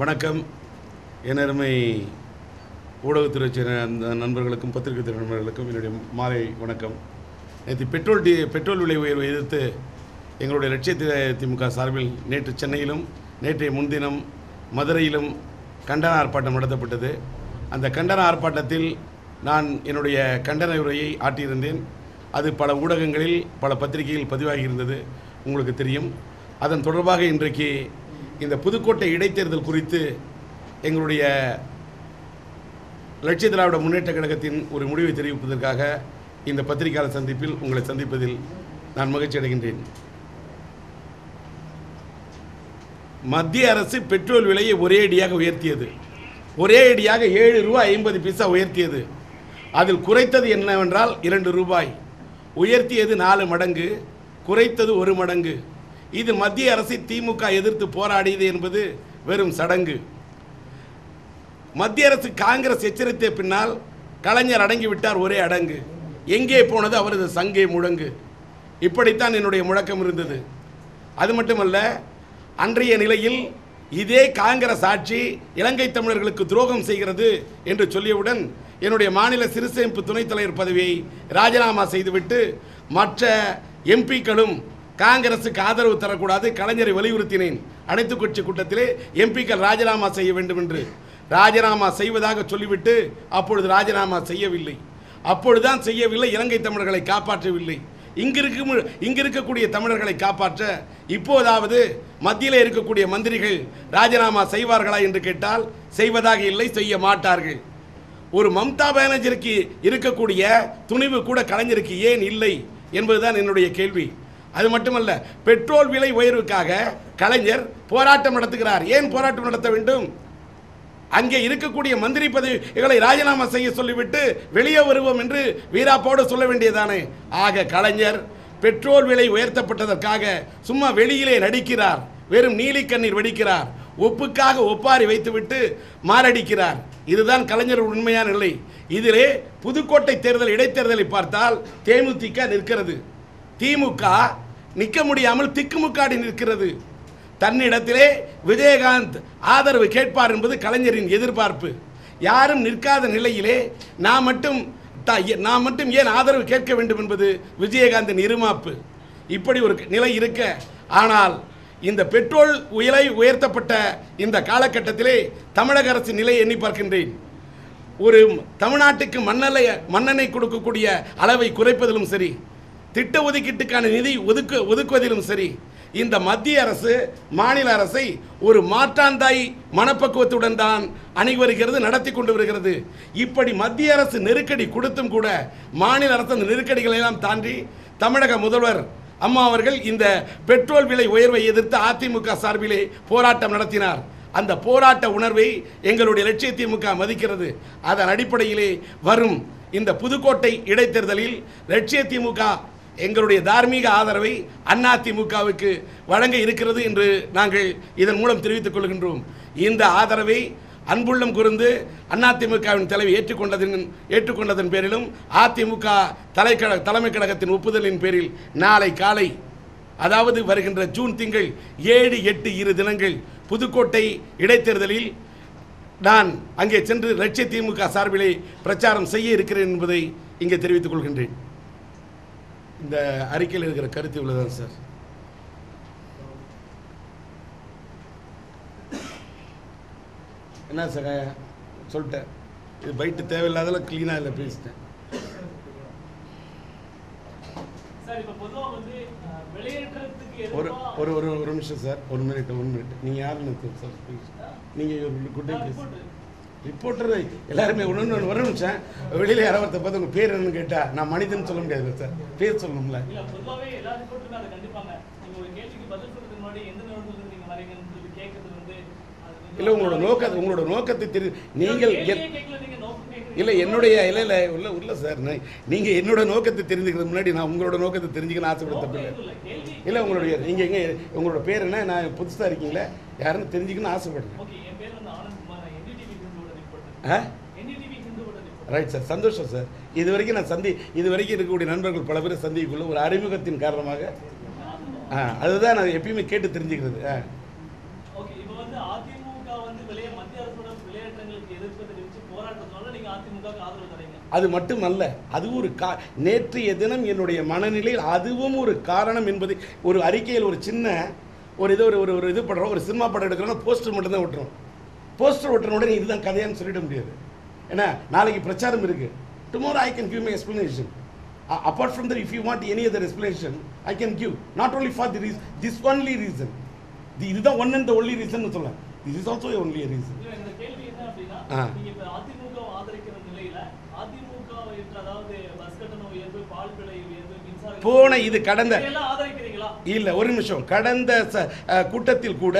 வணக்கம். எனருமை ஊடகத்துறை சேர்ந்த அந்த நண்பர்களுக்கும் பத்திரிகை துறை நண்பர்களுக்கும் என்னுடைய மாலை வணக்கம். நேற்று பெட்ரோல் டி பெட்ரோல் விலை உயர்வை எதிர்த்து எங்களுடைய லட்சிய திமுக சார்பில் நேற்று சென்னையிலும் நேற்றைய முன்தினம் மதுரையிலும் கண்டன ஆர்ப்பாட்டம் நடத்தப்பட்டது. அந்த கண்டன ஆர்ப்பாட்டத்தில் நான் என்னுடைய கண்டன உரையை ஆட்டியிருந்தேன் அது பல ஊடகங்களில் பல பத்திரிகையில் பதிவாகி இருந்தது உங்களுக்கு தெரியும். அதன் தொடர்பாக இன்றைக்கு இந்த புதுக்கோட்டை இடைத்தேர்தல் குறித்து எங்களுடைய லட்சிய திராவிட முன்னேற்ற கழகத்தின் ஒரு முடிவை தெரிவிப்பதற்காக இந்த பத்திரிகையாளர் சந்திப்பில் உங்களை சந்திப்பதில் நான் மகிழ்ச்சி அடைகின்றேன். மத்திய அரசு பெட்ரோல் விலையை ஒரே அடியாக உயர்த்தியது. ஒரே அடியாக ஏழு ரூபாய் ஐம்பது பைசா உயர்த்தியது. அதில் குறைத்தது என்னவென்றால் இரண்டு ரூபாய். உயர்த்தியது நாலு மடங்கு குறைத்தது ஒரு மடங்கு. இது மத்திய அரசை திமுக எதிர்த்து போராடியது என்பது வெறும் சடங்கு. மத்திய அரசு காங்கிரஸ் எச்சரித்த பின்னால் கலைஞர் அடங்கிவிட்டார் ஒரே அடங்கு. எங்கே போனது அவரது சங்கே முழங்கு. இப்படித்தான் என்னுடைய முழக்கம் இருந்தது. அது மட்டுமல்ல அன்றைய நிலையில் இதே காங்கிரஸ் ஆட்சி இலங்கை தமிழர்களுக்கு துரோகம் செய்கிறது என்று சொல்லியவுடன் என்னுடைய மாநில சிறுசேமிப்பு துணைத் தலைவர் பதவியை ராஜினாமா செய்துவிட்டு மற்ற எம்பிக்களும் காங்கிரசுக்கு ஆதரவு தரக்கூடாது கலைஞரை வலியுறுத்தினேன். அனைத்து கட்சி கூட்டத்திலே எம்பிக்கள் ராஜினாமா செய்ய வேண்டும் என்று. ராஜினாமா செய்வதாக சொல்லிவிட்டு அப்பொழுது ராஜினாமா செய்யவில்லை. அப்பொழுதுதான் செய்யவில்லை இலங்கை தமிழர்களை காப்பாற்றவில்லை. இங்கிருக்கும் இங்கு இருக்கக்கூடிய தமிழர்களை காப்பாற்ற இப்போதாவது மத்தியில் இருக்கக்கூடிய மந்திரிகள் ராஜினாமா செய்வார்களா என்று கேட்டால் செய்வதாக இல்லை செய்ய மாட்டார்கள். ஒரு மம்தா பானர்ஜிக்கு இருக்கக்கூடிய துணிவு கூட கலைஞருக்கு ஏன் இல்லை என்பதுதான் என்னுடைய கேள்வி. அது மட்டுமல்ல பெட்ரோல் விலை உயர்வுக்காக கலைஞர் போராட்டம் நடத்துகிறார். ஏன் போராட்டம் நடத்த வேண்டும்? அங்கே இருக்கக்கூடிய மந்திரி பதவிகளை ராஜினாமா செய்ய சொல்லிவிட்டு வெளியே வருவோம் என்று வீராப்போடு சொல்ல வேண்டியதானே? ஆக கலைஞர் பெட்ரோல் விலை உயர்த்தப்பட்டதற்காக சும்மா வெளியிலே நடிக்கிறார். வெறும் நீலி கண்ணீர் வெடிக்கிறார். ஒப்புக்காக ஒப்பாரி வைத்துவிட்டு மாரடிக்கிறார். இதுதான் கலைஞர் உண்மையான நிலை. இதிலே புதுக்கோட்டை தேர்தல் இடைத்தேர்தலை பார்த்தால் தேமுதிக நிற்கிறது. திமுக நிற்க முடியாமல் திக்குமுக்காடி நிற்கிறது. தன்னிடத்திலே விஜயகாந்த் ஆதரவு கேட்பார் என்பது கலைஞரின் எதிர்பார்ப்பு. யாரும் நிற்காத நிலையிலே நான் மட்டும் நான் மட்டும் ஏன் ஆதரவு கேட்க வேண்டும் என்பது விஜயகாந்தின் இருமாப்பு. இப்படி ஒரு நிலை இருக்க ஆனால் இந்த பெட்ரோல் விலை உயர்த்தப்பட்ட இந்த காலகட்டத்திலே தமிழக அரசின் நிலை எண்ணி பார்க்கின்றேன். ஒரு தமிழ்நாட்டுக்கு மண்ணலை மன்னனை கொடுக்கக்கூடிய அளவை குறைப்பதிலும் சரி திட்ட ஒதுக்கீட்டுக்கான நிதி ஒதுக்கு ஒதுக்குவதிலும் சரி இந்த மத்திய அரசு மாநில அரசை ஒரு மாற்றாந்தாய் மனப்பக்குவத்துடன் தான் அணி வருகிறது நடத்தி கொண்டு வருகிறது. இப்படி மத்திய அரசு நெருக்கடி கொடுத்தும் கூட மாநில அரசு அந்த நெருக்கடிகளை எல்லாம் தாண்டி தமிழக முதல்வர் அம்மா அவர்கள் இந்த பெட்ரோல் விலை உயர்வை எதிர்த்து அதிமுக சார்பிலே போராட்டம் நடத்தினார். அந்த போராட்ட உணர்வை எங்களுடைய லட்சிய திமுக மதிக்கிறது. அதன் அடிப்படையிலே வரும் இந்த புதுக்கோட்டை இடைத்தேர்தலில் லட்சிய திமுக எங்களுடைய தார்மீக ஆதரவை அண்ணா திமுகவுக்கு வழங்க இருக்கிறது என்று நாங்கள் இதன் மூலம் தெரிவித்துக் கொள்கின்றோம். இந்த ஆதரவை அன்புள்ளம் கூர்ந்து அதிமுகவின் தலைவி ஏற்றுக்கொண்டதன் ஏற்றுக்கொண்டதன் பேரிலும் அதிமுக தலைக்கழக தலைமை கழகத்தின் ஒப்புதலின் பேரில் நாளை காலை அதாவது வருகின்ற ஜூன் திங்கள் ஏழு எட்டு இரு தினங்கள் புதுக்கோட்டை இடைத்தேர்தலில் நான் அங்கே சென்று லட்சிய திமுக சார்பிலே பிரச்சாரம் செய்ய இருக்கிறேன் என்பதை இங்கே தெரிவித்துக் கொள்கின்றேன். இந்த அறிக்கையில் இருக்கிற கருத்து இவ்வளவுதான் சார். என்ன சார் சொல்லிட்டேன். இது பைட்டு தேவையில்லாதெல்லாம் க்ளீனாக இல்லை பேசிட்டேன். ஒரு ஒரு ஒரு நிமிஷம் சார். ஒரு மினிட் ஒன் மினிட் நீங்கள் யாருன்னு சார்? நீங்கள் குட் டே ப்ளீஸ் ரிப்போர்ட்டர் எல்லாருமே ஒன்று ஒன்று ஒரு நிமிஷம் வெளியில் யாரோ ஒருத்தர் பார்த்து உங்கள் பேர் என்னன்னு கேட்டால் நான் மனிதன் சொல்ல முடியாது சார். பேர் சொல்லணும்ல. இல்ல உங்களோட நோக்கத்தை உங்களோட நோக்கத்தை தெரி நீங்கள் இல்லை என்னுடைய இல்லை இல்லை உள்ள உள்ள சார் நீங்கள் என்னோட நோக்கத்தை தெரிஞ்சுக்கிறது முன்னாடி நான் உங்களோட நோக்கத்தை தெரிஞ்சுக்கணும் ஆசைப்பட தப்பு இல்லை இல்ல கேள்வி இல்லை உங்களுடைய நீங்கள் எங்கே உங்களோட பேர் என்ன? நான் புதுசாக இருக்கீங்களா யாருன்னு தெரிஞ்சுக்கணும்னு ஆசைப்படுறேன் ஓகே என் பேர் வந்து ஆனந்த் குமார் நான் என்டிடிவி ஹிந்துவோட ரிப்போர்ட்டர் ஆ என்டிடிவி ஹிந்துவோட ரிப்போர்ட்டர் ரைட் சார் சந்தோஷம் சார் இது வரைக்கும் நான் சந்தி இது வரைக்கும் இருக்கக்கூடிய நண்பர்கள் பல பேர் சந்திக்கக்குள்ள ஒரு அறிமுகத்தின் காரணமாக ஆ அதுதான் நான் எப்பயுமே கேட்டு தெரிஞ்சுக்கிறது ஆ. அதிமுகவுக்கு ஆதரவு தரீங்க அது அது ஒரு கா நேற்றைய தினம் என்னுடைய மனநிலையில் அதுவும் ஒரு காரணம் என்பதை ஒரு அறிக்கையில் ஒரு சின்ன ஒரு இது ஒரு ஒரு இது பண்ணுறோம் ஒரு சினிமா படம் எடுக்கிறோம் போஸ்டர் மட்டும்தான் விட்டுறோம் போஸ்டர் விட்டுற உடனே இதுதான் கதையான்னு சொல்லிட முடியாது. ஏன்னா நாளைக்கு பிரச்சாரம் இருக்கு. Tomorrow I can give my explanation apart from that if you want any other explanation I can give not only for the reason this only reason இதுதான் ஒன் அண்ட் ஒன்லி ரீசன் சொல்ல this is also only reason ah. போன இது கடந்த இல்லை ஒரு நிமிஷம். கடந்த கூட்டத்தில் கூட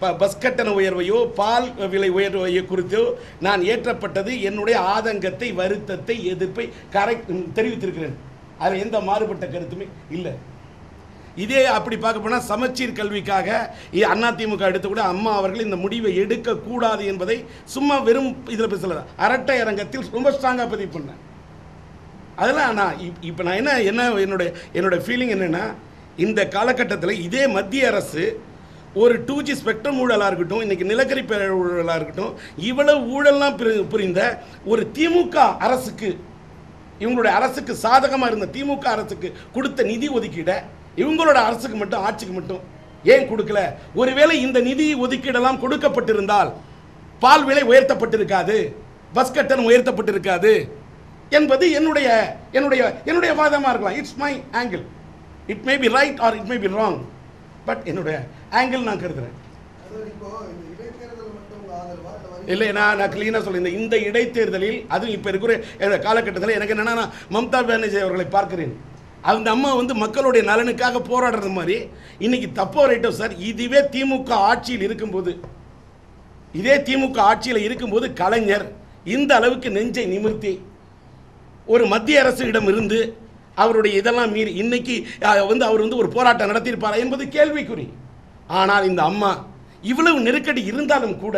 ப- பஸ் கட்டண உயர்வையோ பால் விலை உயர்வையோ குறித்தோ நான் ஏற்றப்பட்டது என்னுடைய ஆதங்கத்தை வருத்தத்தை எதிர்ப்பை கரை தெரிவித்திருக்கிறேன். அதில் எந்த மாறுபட்ட கருத்துமே இல்லை. இதே அப்படி பார்க்க போனால் சமச்சீர் கல்விக்காக அதிமுக எடுத்து கூட அம்மா அவர்கள் இந்த முடிவை எடுக்கக்கூடாது என்பதை சும்மா வெறும் இதில் பேசல. அரட்டை அரங்கத்தில் ரொம்ப ஸ்ட்ராங்காக பதிவு பண்ணேன். அதெல்லாம் நான் இப்போ நான் என்ன என்ன என்னுடைய என்னோட ஃபீலிங் என்னென்னா இந்த காலகட்டத்தில் இதே மத்திய அரசு ஒரு டூ ஜி ஸ்பெக்ட்ரம் ஊழலாக இருக்கட்டும் இன்றைக்கி நிலக்கரி பெற ஊழலாக இருக்கட்டும் இவ்வளவு ஊழல்லாம் புரி- புரிந்த ஒரு திமுக அரசுக்கு இவங்களுடைய அரசுக்கு சாதகமாக இருந்த திமுக அரசுக்கு கொடுத்த நிதி ஒதுக்கீடை இவங்களோட அரசுக்கு மட்டும் ஆட்சிக்கு மட்டும் ஏன் கொடுக்கல? ஒருவேளை இந்த நிதி ஒதுக்கீடெல்லாம் கொடுக்கப்பட்டிருந்தால் பால் விலை உயர்த்தப்பட்டிருக்காது பஸ் கட்டணம் உயர்த்தப்பட்டிருக்காது என்பது என்னுடைய என்னுடைய என்னுடைய வாதமாக இருக்கலாம். It's my angle it may be right or it may be wrong but என்னுடைய ஆங்கிள் நான் கருதுறேன். இந்த இல்லை நான் நான் கிளீனாக சொல்லியிருந்தேன் இந்த இடைத்தேர்தலில் அதுவும் இப்போ இருக்கிற காலகட்டத்தில் எனக்கு என்னன்னா மம்தா பானர்ஜி அவர்களை பார்க்கிறேன். அந்த அம்மா வந்து மக்களுடைய நலனுக்காக போராடுறது மாதிரி இன்னைக்கு தப்போ ரைட்டோ சார் இதுவே திமுக ஆட்சியில் இருக்கும்போது இதே திமுக ஆட்சியில் இருக்கும்போது கலைஞர் இந்த அளவுக்கு நெஞ்சை நிமிர்த்தி ஒரு மத்திய அரசிடம் இருந்து அவருடைய இதெல்லாம் மீறி இன்னைக்கு வந்து அவர் வந்து ஒரு போராட்டம் நடத்தியிருப்பாரா என்பது கேள்விக்குறி. ஆனால் இந்த அம்மா இவ்வளவு நெருக்கடி இருந்தாலும் கூட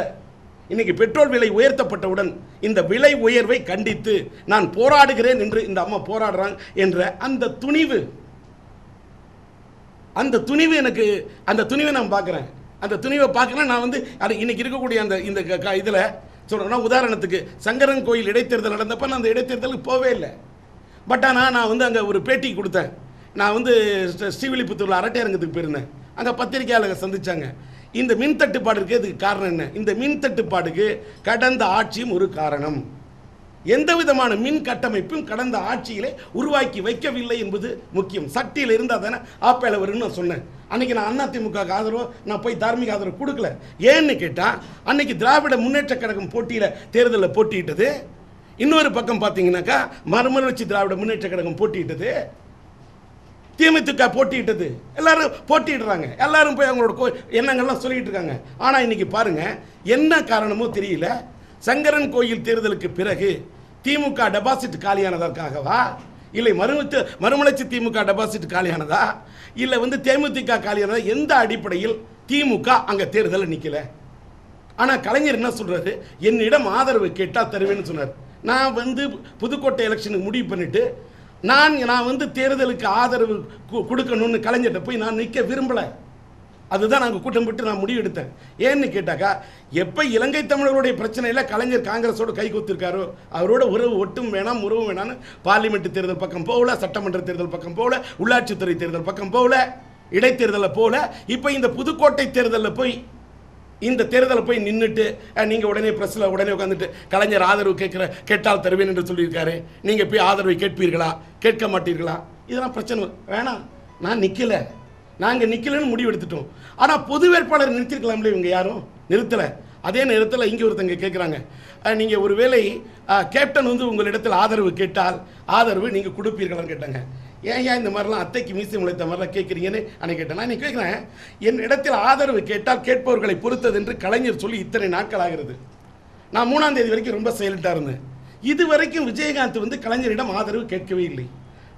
இன்னைக்கு பெட்ரோல் விலை உயர்த்தப்பட்டவுடன் இந்த விலை உயர்வை கண்டித்து நான் போராடுகிறேன் என்று இந்த அம்மா போராடுறாங்க என்ற அந்த துணிவு. அந்த துணிவு எனக்கு அந்த துணிவை நான் பார்க்குறேன். அந்த துணிவை பார்க்கலாம் நான் வந்து அது இன்னைக்கு இருக்கக்கூடிய அந்த இந்த இதில் சொல்கிறேன்னா உதாரணத்துக்கு சங்கரன் கோயில் இடைத்தேர்தல் நடந்தப்போ நான் அந்த இடைத்தேர்தலுக்கு போவே இல்லை. பட் ஆனால் நான் வந்து அங்கே ஒரு பேட்டி கொடுத்தேன். நான் வந்து ஸ்ரீவில்லிபுத்தூரில் அரட்டையரங்கத்துக்கு போயிருந்தேன். அங்கே பத்திரிகையாளர்கள் சந்தித்தாங்க இந்த மின் தட்டுப்பாடு இருக்கு இதுக்கு காரணம் என்ன? இந்த மின் தட்டுப்பாடுக்கு கடந்த ஆட்சியும் ஒரு காரணம். எந்த விதமான மின் கட்டமைப்பும் கடந்த ஆட்சியிலே உருவாக்கி வைக்கவில்லை என்பது முக்கியம். சக்தியில் இருந்தால் தானே ஆப்பேல வரும்னு நான் சொன்னேன். அன்னைக்கு நான் அதிமுக ஆதரவோ நான் போய் தார்மீக ஆதரவு கொடுக்கல. ஏன்னு கேட்டால் அன்னைக்கு திராவிட முன்னேற்ற கழகம் போட்டியில் தேர்தலில் போட்டியிட்டது இன்னொரு பக்கம் பார்த்தீங்கன்னாக்கா மறுமலர்ச்சி திராவிட முன்னேற்ற கழகம் போட்டியிட்டது. திமுக போட்டியிட்டது. எல்லாரும் போட்டியிடுறாங்க. எல்லாரும் போய் அவங்களோட கோ எண்ணங்கள்லாம் சொல்லிட்டு இருக்காங்க. ஆனால் இன்னைக்கு பாருங்க என்ன காரணமோ தெரியல. சங்கரன் கோயில் தேர்தலுக்கு பிறகு திமுக டெபாசிட் காலியானதற்காகவா? இல்லை மறுமத்து மறுமலர்ச்சி திமுக டெபாசிட் காலியானதா? இல்லை வந்து தேமுதிக காலியானதா? எந்த அடிப்படையில் திமுக அங்கே தேர்தலில் நிற்கல ஆனால் கலைஞர் என்ன சொல்கிறாரு என்னிடம் ஆதரவு கேட்டால் தருவேன்னு சொன்னார். நான் வந்து புதுக்கோட்டை எலெக்ஷனுக்கு முடிவு பண்ணிட்டு நான் நான் வந்து தேர்தலுக்கு ஆதரவு கு- கொடுக்கணும்னு கலைஞர்கிட்ட போய் நான் நிற்க விரும்பலை. அதுதான் நாங்கள் கூட்டம் போட்டு நான் முடிவு எடுத்தேன். ஏன்னு கேட்டாக்கா எப்போ இலங்கை தமிழர்களுடைய பிரச்சனையில் கலைஞர் காங்கிரஸோடு கை கொடுத்துருக்காரோ அவரோட உறவு ஒட்டும் வேணாம் உறவும் வேணாம்னு பார்லிமெண்ட் தேர்தல் பக்கம் போகல சட்டமன்ற தேர்தல் பக்கம் போகல உள்ளாட்சித்துறை தேர்தல் பக்கம் போகல இடைத்தேர்தலில் போகல. இப்போ இந்த புதுக்கோட்டை தேர்தலில் போய் இந்த தேர்தலில் போய் நின்றுட்டு நீங்கள் உடனே ப்ரெஸ்ஸில் உடனே உட்காந்துட்டு கலைஞர் ஆதரவு கேட்குற கேட்டால் தருவேன் என்று சொல்லியிருக்காரு. நீங்கள் போய் ஆதரவை கேட்பீர்களா? கேட்க மாட்டீர்களா? இதெல்லாம் பிரச்சனை. வேணாம். நான் நிற்கல நாங்கள் நிற்கலன்னு முடிவு எடுத்துட்டோம். ஆனால் பொது வேட்பாளர் நிறுத்திருக்கலாம்ல இவங்க யாரும்? நிறுத்தலை. அதே நேரத்தில் இங்கே ஒருத்தங்க கேட்குறாங்க நீங்கள் ஒருவேளை கேப்டன் வந்து உங்களிடத்தில் ஆதரவு கேட்டால் ஆதரவு நீங்கள் கொடுப்பீர்களான்னு கேட்டாங்க. ஏன் ஏன் இந்த மாதிரிலாம் அத்தைக்கு மீசை முளைத்த மாதிரிலாம் கேட்குறீங்கன்னு அன்னைக்கு கேட்டேன். நான் நீ கேட்குறேன் என் இடத்தில் ஆதரவு கேட்டால் கேட்பவர்களை பொறுத்தது என்று கலைஞர் சொல்லி இத்தனை நாட்கள் ஆகிறது. நான் மூணாம் தேதி வரைக்கும் ரொம்ப சைலண்டாக இருந்தேன். இது வரைக்கும் விஜயகாந்த் வந்து கலைஞரிடம் ஆதரவு கேட்கவே இல்லை.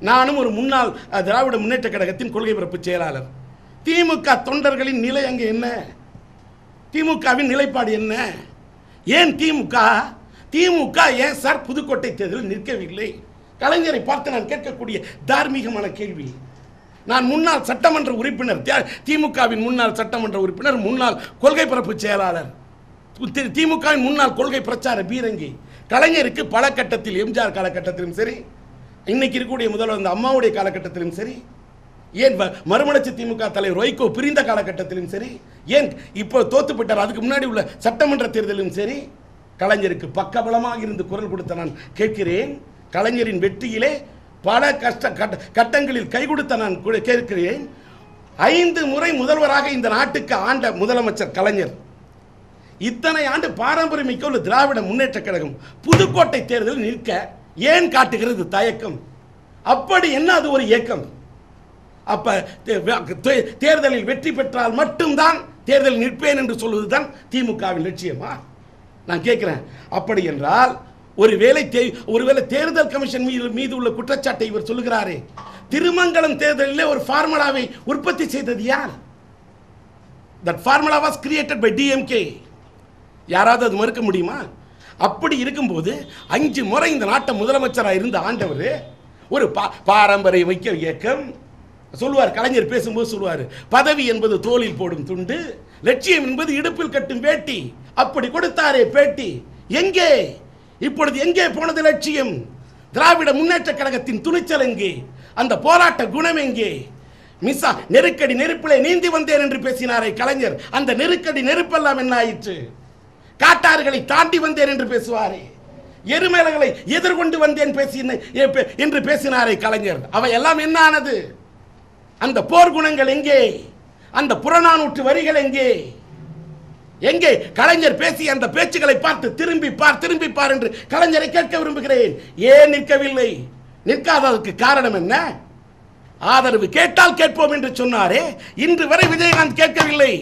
நானும் ஒரு முன்னாள் திராவிட முன்னேற்ற கழகத்தின் கொள்கை பிறப்பு செயலாளர். திமுக தொண்டர்களின் நிலை அங்கே என்ன? திமுகவின் நிலைப்பாடு என்ன? ஏன் திமுக? திமுக ஏன் சார் புதுக்கோட்டை தேர்தலில் நிற்கவில்லை? கலைஞரை பார்த்து நான் கேட்கக்கூடிய தார்மீகமான கேள்வி. நான் முன்னாள் சட்டமன்ற உறுப்பினர் திமுகவின் முன்னாள் சட்டமன்ற உறுப்பினர் முன்னாள் கொள்கை பரப்பு செயலாளர். திமுகவின் முன்னாள் கொள்கை பிரச்சார பீரங்கி. கலைஞருக்கு பல கட்டத்தில் எம்ஜிஆர் காலகட்டத்திலும் சரி இன்னைக்கு இருக்கக்கூடிய முதல்வர் அந்த அம்மாவுடைய காலகட்டத்திலும் சரி ஏன் மறுமலர்ச்சி திமுக தலைவர் வைகோ பிரிந்த காலகட்டத்திலும் சரி ஏன் இப்போ தோத்துப்பட்டார் அதுக்கு முன்னாடி உள்ள சட்டமன்ற தேர்தலிலும் சரி கலைஞருக்கு பக்கபலமாக இருந்து குரல் கொடுத்த நான் கேட்கிறேன். கலைஞரின் வெற்றியிலே பல கஷ்ட கட்ட கட்டங்களில் கை கொடுத்த நான் கூட கேட்கிறேன். ஐந்து முறை முதல்வராக இந்த நாட்டுக்கு ஆண்ட முதலமைச்சர் கலைஞர். இத்தனை ஆண்டு பாரம்பரியமிக்க உள்ள திராவிட முன்னேற்ற கழகம். புதுக்கோட்டை தேர்தலில் நிற்க ஏன் காட்டுகிறது தயக்கம்? அப்படி என்ன அது ஒரு இயக்கம் அப்ப தே- தேர்தலில் வெற்றி பெற்றால் மட்டும்தான் தேர்தலில் நிற்பேன் என்று சொல்வதுதான் திமுகவின் லட்சியமா? நான் கேட்கிறேன். அப்படி என்றால் ஒருவேளை தே- ஒருவேளை தேர்தல் கமிஷன் மீது மீது உள்ள குற்றச்சாட்டை இவர் சொல்லுகிறாரே. திருமங்கலம் தேர்தலில் ஒரு ஃபார்முலாவை உற்பத்தி செய்தது யார்? That formula was created by DMK யாராவது அது மறுக்க முடியுமா? அப்படி இருக்கும்போது அஞ்சு முறை இந்த நாட்டை முதலமைச்சராக இருந்த ஆண்டவர் ஒரு பா பாரம்பரிய வைக்க இயக்கம் சொல்லுவார் கலைஞர் பேசும்போது சொல்லுவார் பதவி என்பது தோளில் போடும் துண்டு லட்சியம் என்பது இடுப்பில் கட்டும் வேட்டி அப்படி கொடுத்தாரே பேட்டி எங்கே? இப்பொழுது எங்கே போனது லட்சியம்? திராவிட முன்னேற்ற கழகத்தின் துணிச்சல் எங்கே? அந்த போராட்ட குணம் எங்கே? மிஸ்ஸா நெருக்கடி நெருப்பிலே நீந்தி வந்தேன் என்று பேசினாரே கலைஞர். அந்த நெருக்கடி நெருப்பெல்லாம் என்ன ஆயிற்று? காட்டாறுகளை தாண்டி வந்தேன் என்று பேசுவாரே. எருமேலகளை எதிர்கொண்டு வந்தேன் பேசின என்று பேசினாரே கலைஞர். அவை எல்லாம் என்ன ஆனது? அந்த போர் குணங்கள் எங்கே? அந்த புறநானூற்று வரிகள் எங்கே? எங்கே கலைஞர் பேசிய அந்த பேச்சுகளை பார்த்து திரும்பி பார் திரும்பி பார் என்று கலைஞரை கேட்க விரும்புகிறேன். ஏன் நிற்கவில்லை? நிற்காததற்கு காரணம் என்ன? ஆதரவு கேட்டால் கேட்போம் என்று சொன்னாரே இன்று வரை விஜயகாந்த் கேட்கவில்லை.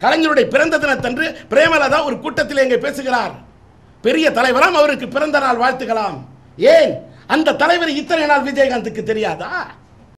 கலைஞருடைய பிறந்த தினத்தன்று பிரேமலதா ஒரு கூட்டத்தில் எங்கே பேசுகிறார். பெரிய தலைவராம் அவருக்கு பிறந்த நாள் வாழ்த்துக்கலாம் ஏன்? அந்த தலைவர் இத்தனை நாள் விஜயகாந்துக்கு தெரியாதா?